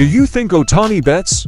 Do you think Otani bets?